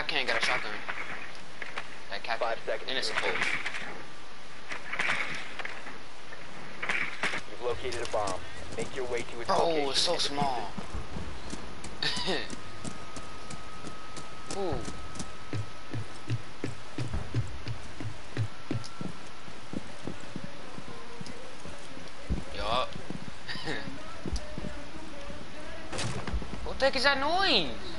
Cap can't get a shotgun. That cap Five seconds. A full. You've located a bomb. Make your way to its Bro, location. it's so small. Ooh. Yup. what the heck is that noise?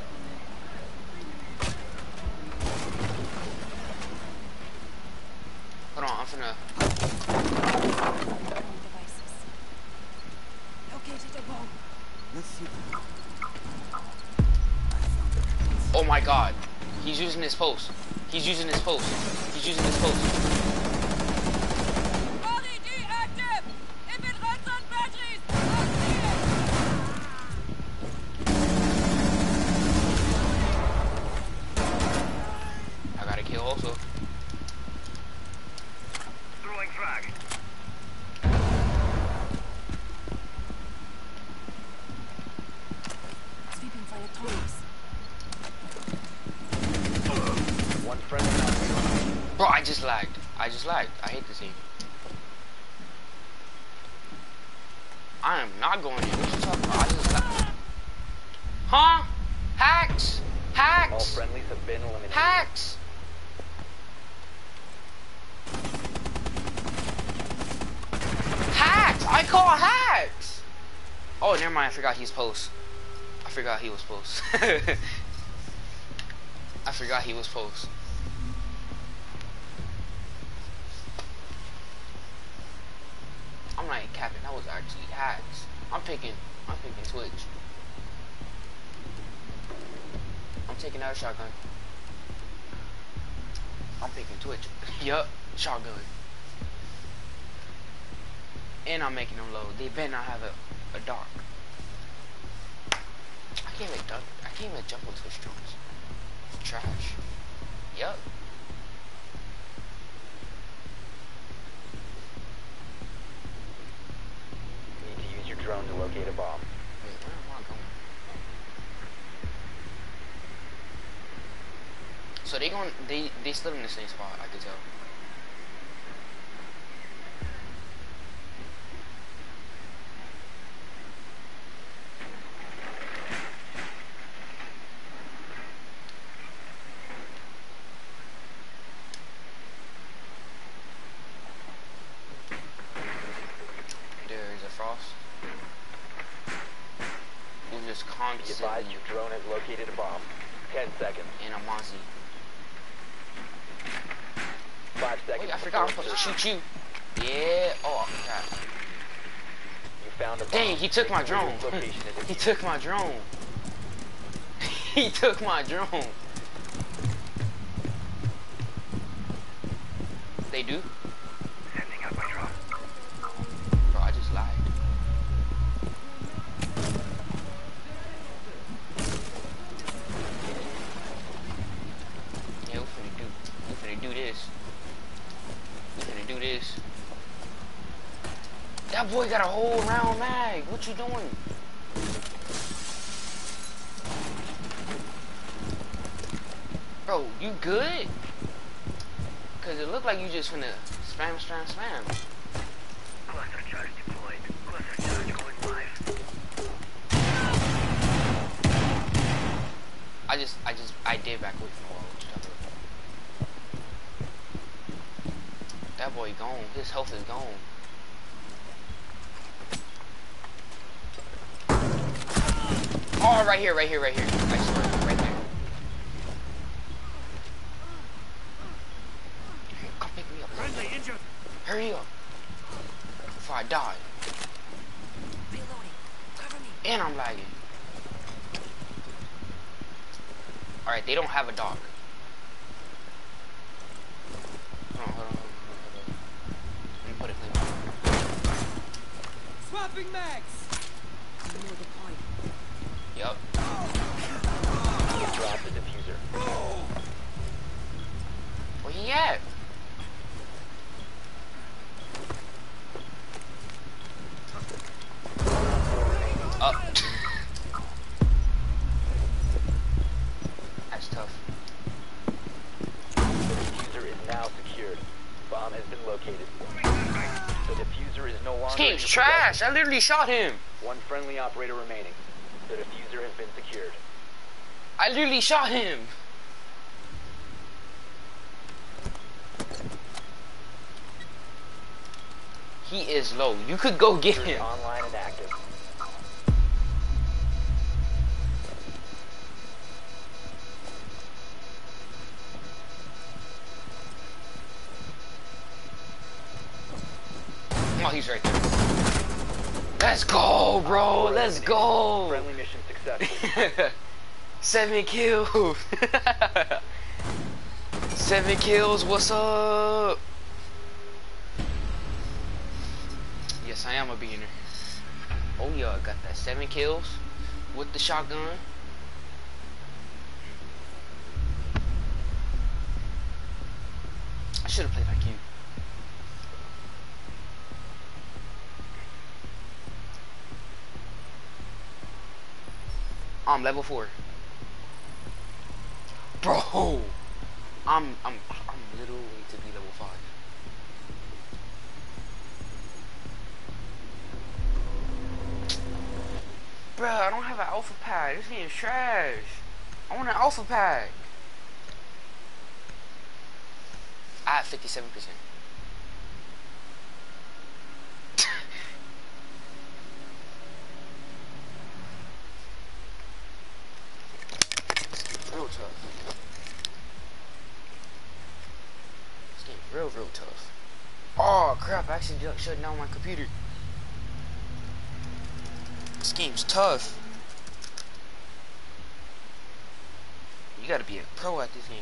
He's using his post. He's using his post. He's using his post. RED active! Emit runs on batteries! I got a kill also. Throwing frag. Sweeping for electronics. One friendly. Bro, I just lagged. I. I hate this game. I am not going in. What you talking about? I just lagged. Huh? Hacks? All Hacks? friendlies have been eliminated. Hacks? Hacks! I call hacks! Oh, never mind. I forgot he's post. I forgot he was post. I forgot he was post. Capping. That was actually hacks. I'm picking. I'm picking Twitch. I'm taking out a shotgun. I'm picking Twitch. yup, shotgun. And I'm making them low. They better not have a, a dark. I can't even duck. I can't even jump on Twitch drones. It's trash. Yup. Drone to locate a bomb. Wait, where am I going? So they going they they still in the same spot, I could tell. There's a frost. Who's just Be advised your drone has located a bomb. Ten seconds. in a Mozzie. Five seconds. Wait, I forgot I'm supposed to shoot you. Yeah. Oh, I forgot. You found a bomb. Dang, he took my Make your way drone. to its location and he took my drone. he took my drone. They do? it. Sending out my drone. Bro, I just lied. Yeah, we finna do, we finna do this. We finna do this. That boy got a whole round mag. What you doing? Bro, you good? Cause it looked like you just finna spam, spam, spam. Cluster charge deployed. Cluster charge going live. I just, I just, I did back away from the wall. What you talking about? That boy gone. His health is gone. Oh, right here, right here, right here. I swear, right there. Come pick me up. Friendly injured. Hurry up. Before I die. Reloading. Cover me. And I'm lagging. Alright, they don't have a dog. Hold on, hold on, hold on, hold on. Let me put it clean. Swapping mags. Yeah. Oh. That's tough. The diffuser is now secured. Bomb has been located. The diffuser is no longer. This game's trash. I literally shot him. One friendly operator remaining. The diffuser has been secured. I literally shot him. He is low. You could go get him. online and active. Oh, he's right there. Let's go, bro. Let's go. Friendly mission successful. Seven kills. Seven kills. What's up? Yes, I am a beginner. Oh yeah, I got that seven kills with the shotgun. I should have played like you. I'm level four. Bro, I'm I'm I'm literally to be level five. Bro, I don't have an alpha pack. This game is trash. I want an alpha pack. I have 57%. real tough. This game real, real tough. Oh crap, I actually shut down my computer. This game's tough. You gotta be a pro at this game.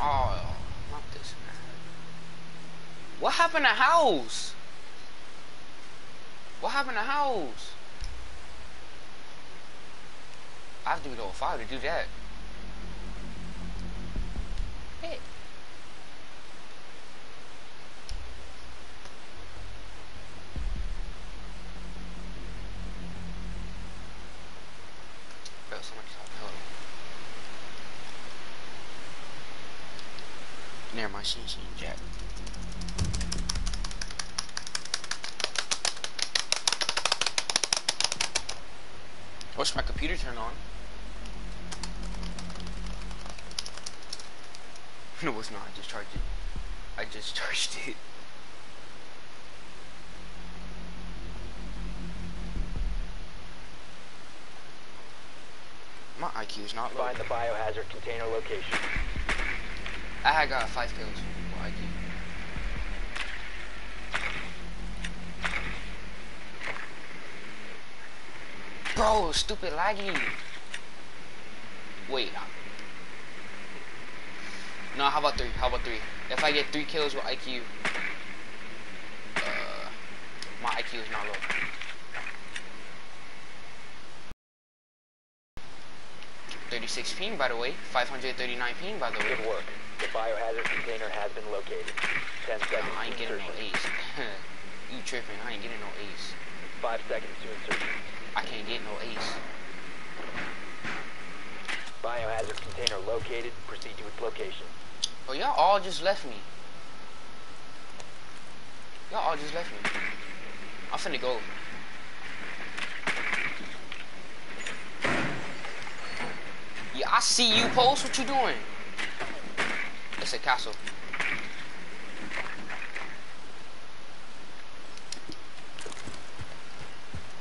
Oh, not this man. What happened to house? What happened to house? I have to be level 5 to do that. Hey. Bro, somebody's on hello. Mind, she ain't seen Jack. Watch my computer turn on. No, it's not. I just charged it. I just charged it. My IQ is not low. Find the biohazard container location. I had got five kills. Bro, stupid laggy. Wait. No, how about three? How about three? If I get three kills with IQ, uh, my IQ is not low. Thirty-six ping, by the way. Five hundred thirty-nine ping, by the way. Good work. The biohazard container has been located. Ten Nah, seconds I ain't getting no ace. you tripping? I ain't getting no ace. Five seconds to insertion. I can't get no ace. Biohazard container located. Proceed to its location. Bro, y'all all just left me. Y'all all just left me. I'm finna go. Yeah, I see you, Post. What you doing? It's a castle.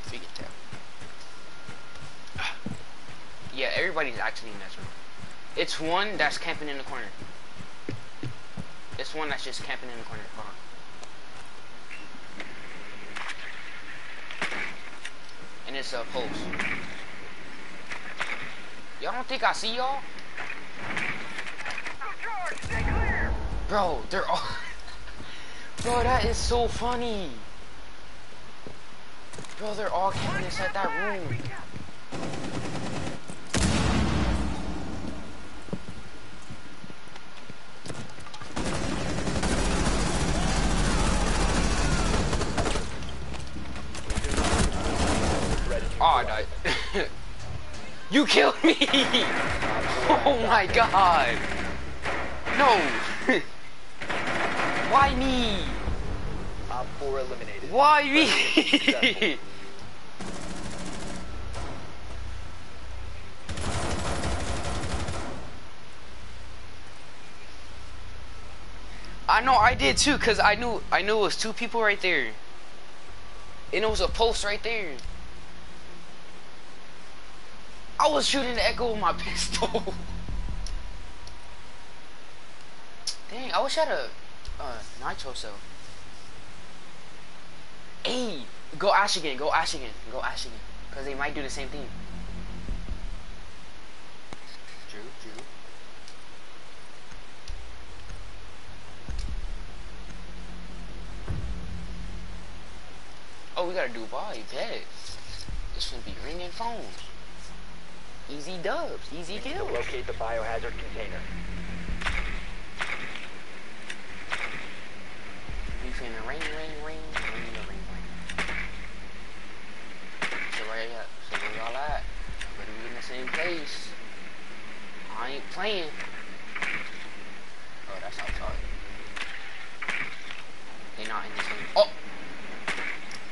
Figured that. Yeah, everybody's actually in this room. It's one that's camping in the corner. It's one that's just camping in the corner. On. And it's uh, a post. Y'all don't think I see y'all? Bro, they're all. Bro, that is so funny. Bro, they're all camping inside that room. Ready to Oh, I died. Killed me! oh my god! No! Why me? Op 4 eliminated. Why me? I know I did too, cause I knew I knew it was two people right there. And it was a post right there. I was shooting the echo with my pistol. Dang, I wish I had a uh, nitro cell. Hey, go Ash again, go Ash again, go Ash again. Cause they might do the same thing. Drew, Drew. Oh, we gotta do Dokkaebi, bet. This should be ringing phones. Easy dubs, easy to locate the biohazard container. We finna ring, ring, ring, ring, ring, ring. So where y'all, so where y'all at? Better be in the same place. I ain't playing. Oh, that's outside. They not in the same. Oh,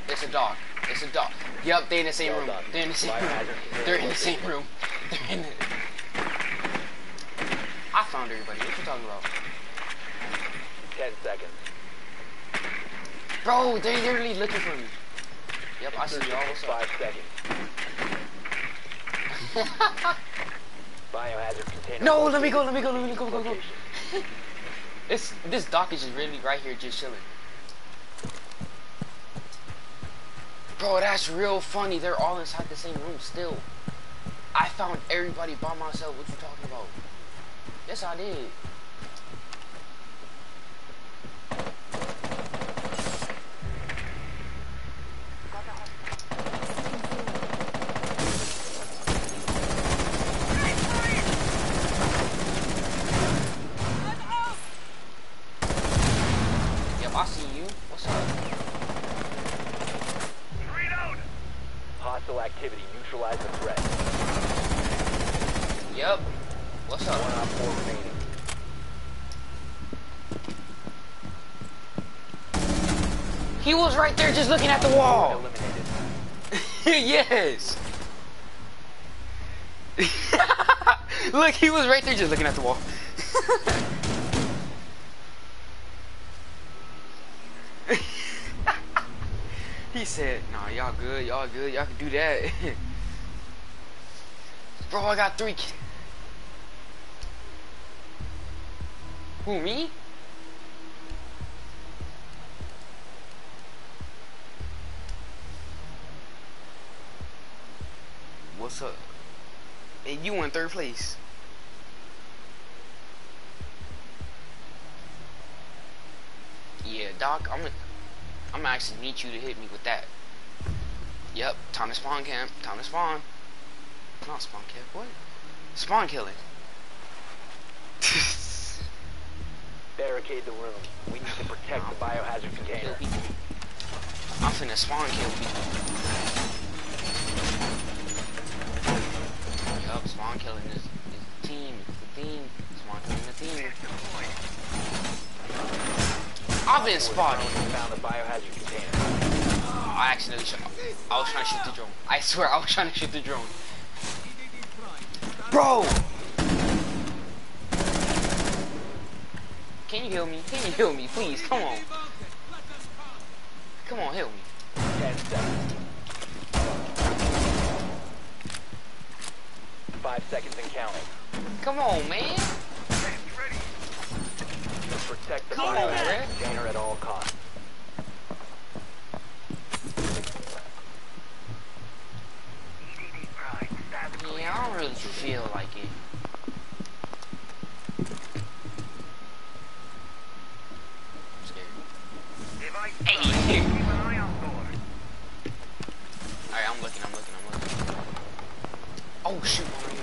it's a dog. It's a dog. Yup, they in the same room. They're in the same room. They're in the same room. I found everybody. What you talking about? 10 seconds. Bro, they literally looking for me. Yep, I see y'all. What's up? 5 seconds. Biohazard container. No, let me go, let me go, let me go, go, go. This this dock is just really right here, just chilling. Bro, that's real funny. They're all inside the same room still. I found everybody by myself. What you talking about? Yes, I did. Yep, I see you. What's up? Hostile activity. Neutralize the threat. Yep. What's One up? op 4 remaining. He was right there just looking at the wall. Yes. Look, he was right there just looking at the wall. he said, nah, y'all good, y'all good, y'all can do that. Bro, I got three Who, me? What's up? And you in third place. Yeah, Doc, I'm gonna, I'm gonna actually need you to hit me with that. Yep, time to spawn camp. Time to spawn. Not spawn camp. What? Spawn killing. Barricade the room. We need to protect the biohazard container. I'm finna spawn kill people. Spawn killing is, is the team. It's the team. Spawn killing the team. I've been spotted. Found the biohazard container. Oh, I accidentally shot. I was trying to shoot the drone. I swear, I was trying to shoot the drone. Bro! Can you heal me? Can you heal me, please? Come on. Come on, heal me. 10 seconds. 5 seconds and counting. Come on, man. Protect the Come biohazard container at all costs. Yeah, I don't really feel like it. I'm scared. Hey! Alright, I'm looking, I'm looking, I'm looking. Oh shoot, I'm right here.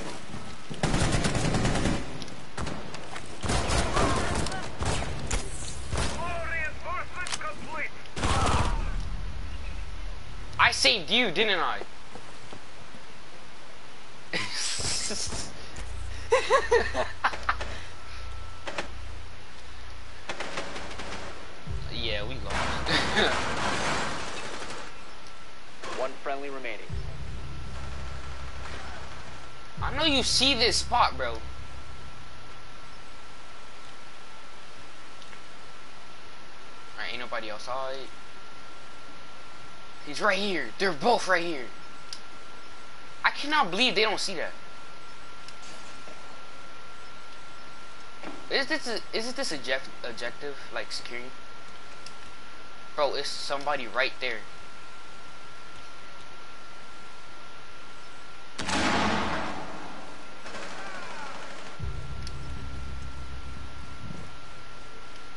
I saved you, didn't I? Yeah, we lost. One friendly remaining. I know you see this spot, bro. Alright, ain't nobody outside. He's right here. They're both right here. I cannot believe they don't see that. Is this a, is this object, objective like security? Bro, it's somebody right there.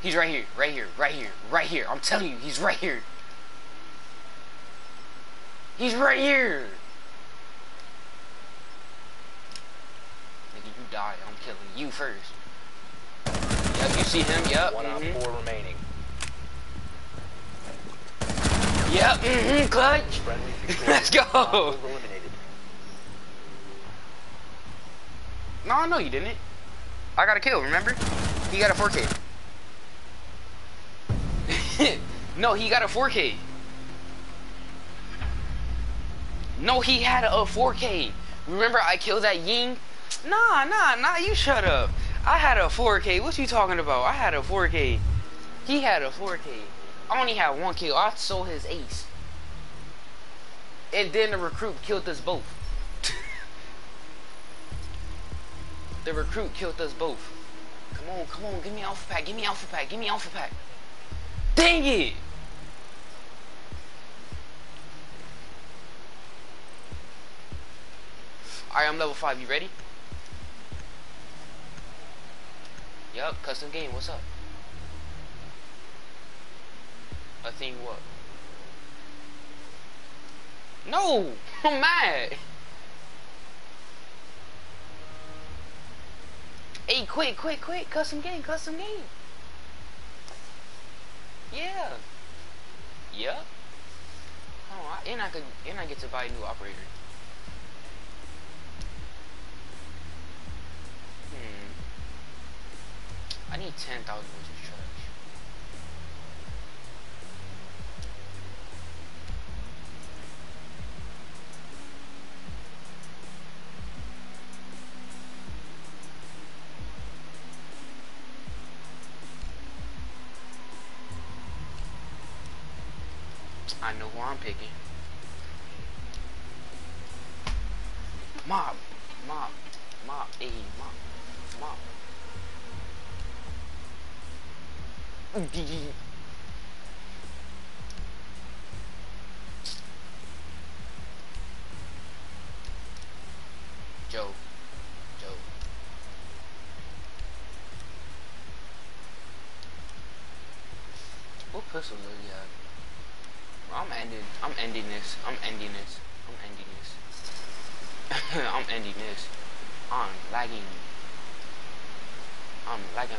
He's right here, right here, right here, right here. I'm telling you, he's right here. He's right here. Nigga, you die. I'm killing you first. Yep, you see him. Yep. One on mhm. four remaining. Yep. Mm-hmm. Clutch. Let's go. No, no, you didn't. I got a kill. Remember? He got a 4K. no, he got a 4K. No, he had a 4K. Remember I killed that Ying? Nah, nah, nah, you shut up. I had a 4K. What you talking about? I had a 4K. He had a 4K. I only had one kill. I stole his ace. And then the recruit killed us both. the recruit killed us both. Come on, come on, give me alpha pack, give me alpha pack, give me alpha pack. Dang it! Alright, I'm level 5, you ready? Yup, custom game, what's up? A thing what? No! I'm mad! Hey, quick, quick, quick! Custom game, custom game! Yeah! Yeah? Oh, I, and I could, and I get to buy a new operator. Hmm. I need 10,000 which I'm picking. Mob, mob, mob, a eh, mob, mob. I'm ending this. I'm ending this. I'm ending this. I'm ending this. I'm lagging. I'm lagging.